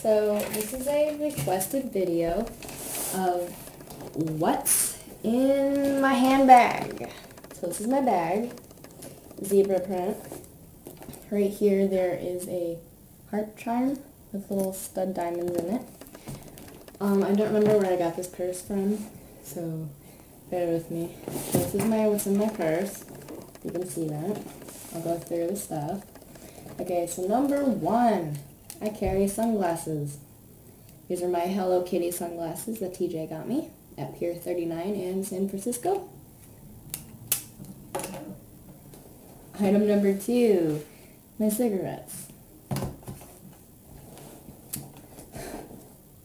so this is a requested video of what's in my handbag. So this is my bag, zebra print. Right here there is a heart charm with little stud diamonds in it. Um, I don't remember where I got this purse from, so bear with me. So this is my what's in my purse. You can see that. I'll go through the stuff. Okay, so number one, I carry sunglasses. These are my Hello Kitty sunglasses that TJ got me at Pier 39 in San Francisco. Item number two, my cigarettes.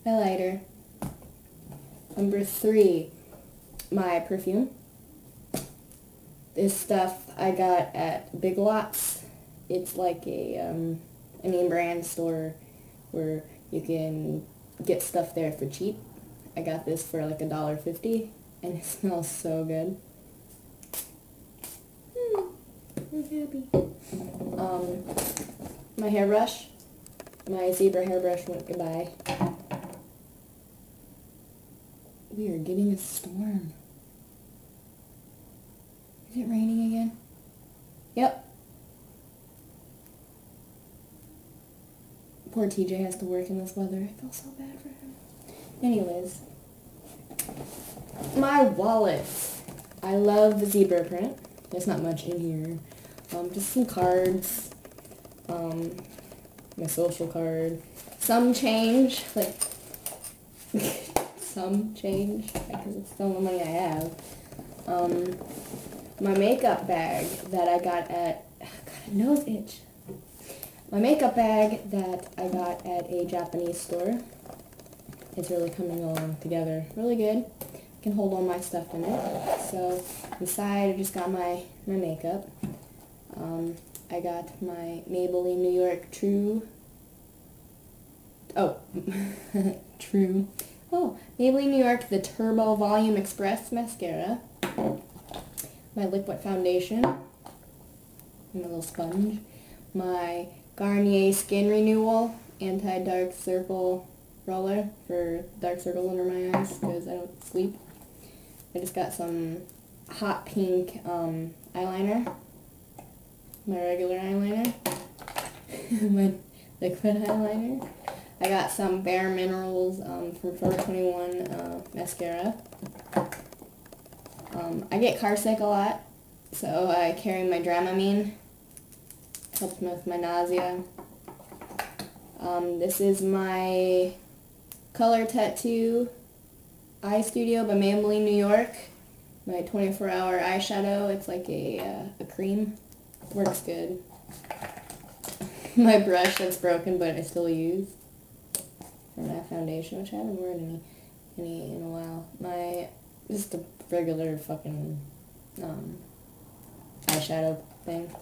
My lighter. Number three, my perfume. This stuff I got at Big Lots. It's like a um, a name brand store where you can get stuff there for cheap. I got this for like a dollar fifty, and it smells so good. Hmm, I'm happy. Um, my hairbrush. My zebra hairbrush went goodbye. We are getting a storm. Is it raining again? Yep. Poor TJ has to work in this weather. I feel so bad for him. Anyways. My wallet. I love the zebra print. There's not much in here. Um, just some cards. Um, my social card. Some change. Like, some change. Because it's the only money I have. Um, my makeup bag that I got at, oh God, nose itch. My makeup bag that I got at a Japanese store. It's really coming along together really good. I can hold all my stuff in it. So inside I just got my, my makeup. Um, I got my Maybelline New York True. Oh, True. Oh, Maybelline New York the Turbo Volume Express Mascara my liquid foundation, and my little sponge, my Garnier Skin Renewal Anti-Dark Circle Roller for dark circles under my eyes because I don't sleep. I just got some hot pink um, eyeliner, my regular eyeliner, my liquid eyeliner. I got some Bare Minerals um, from Forever 21 uh, mascara. Um, I get car sick a lot, so I carry my Dramamine. Helps me with my nausea. Um, this is my Color Tattoo Eye Studio by Maybelline New York. My 24-hour eyeshadow. It's like a, uh, a cream. Works good. my brush that's broken, but I still use my foundation, which I haven't worn any, any in a while. My just a regular fucking um, eyeshadow thing.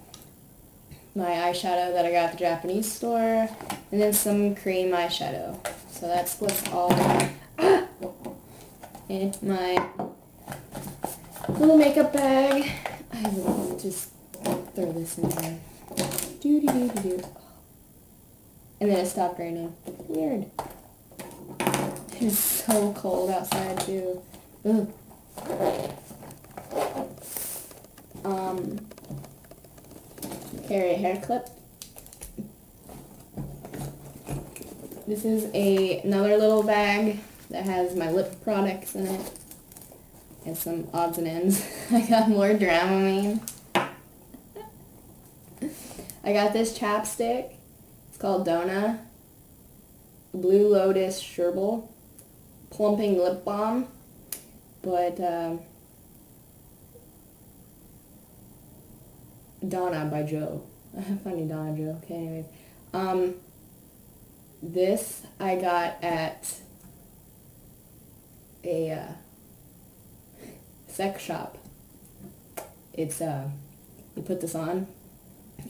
My eyeshadow that I got at the Japanese store, and then some cream eyeshadow. So that's what's all in my little makeup bag. I will just throw this in there. Doo -doo -doo -doo And then it stopped raining. Weird. It's so cold outside too. Ugh. Um, carry a hair clip. This is a another little bag that has my lip products in it and some odds and ends. I got more Dramamine. I got this chapstick. It's called Dona. Blue Lotus Sherbal Plumping Lip Balm. But um, Donna by Joe. Funny Donna Joe. Okay, anyways. Um, this I got at a uh, sex shop. It's uh, you put this on,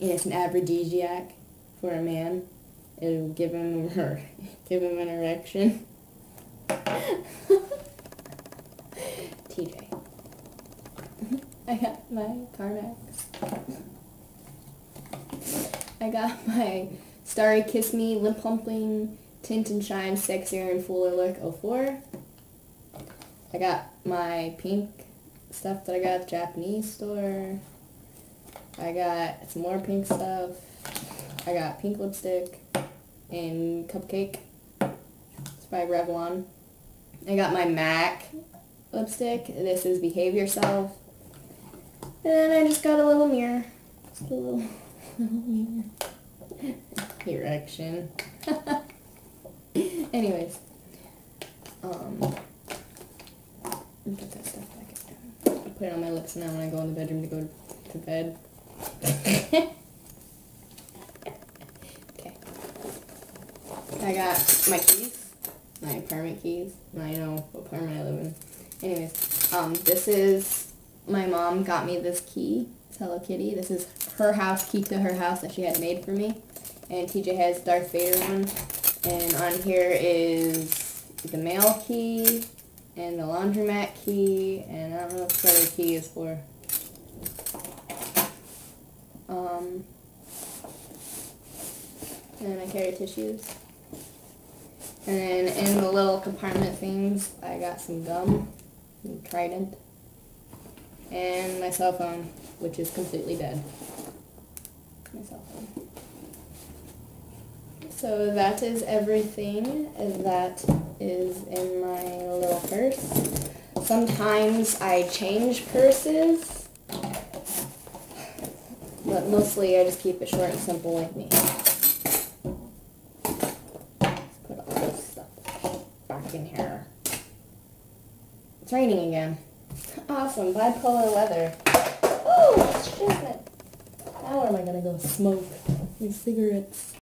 and it's an aphrodisiac for a man. It'll give him her, give him an erection. TJ. I got my Carmex. I got my Starry Kiss Me, Lip Pumping, Tint and Shine, Sexier and Fuller Look 04. I got my pink stuff that I got at the Japanese store. I got some more pink stuff. I got pink lipstick and cupcake. It's by Revlon. I got my MAC lipstick. This is Behave Yourself. And then I just got a little mirror. Just a little. Erection. Anyways. Um, put that stuff back in. I put it on my lips now when I go in the bedroom to go to bed. okay. I got my keys, my apartment keys. I know what apartment I live in. Anyways, um, this is, my mom got me this key. Hello Kitty. This is her house key to her house that she had made for me. And TJ has Darth Vader one. And on here is the mail key and the laundromat key. And I don't know what the other key is for. Um, and I carry tissues. And then in the little compartment things, I got some gum, and Trident, and my cell phone, which is completely dead. My cell phone. So that is everything that is in my little purse. Sometimes I change purses, but mostly I just keep it short and simple like me. Put all this stuff back in here. It's raining again. Awesome, bipolar weather. Oh, shit. Now where am I gonna go smoke these cigarettes?